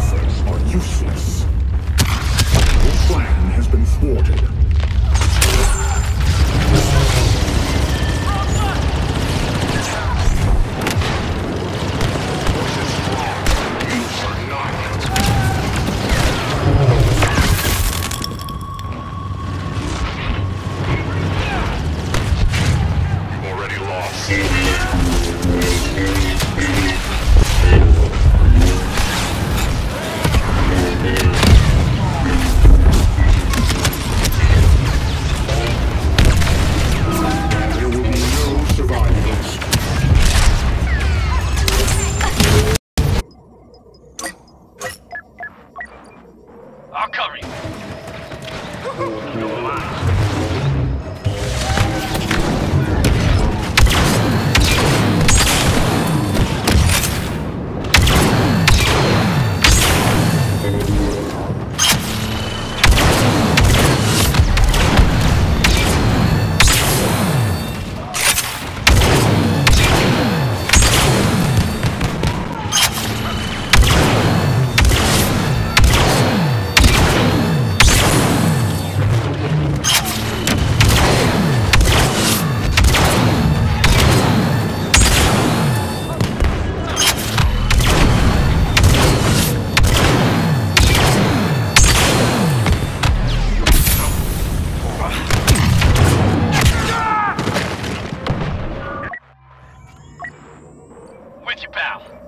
efforts are useless. Your plan has been thwarted. Already lost. I'll cover you. Check your pal.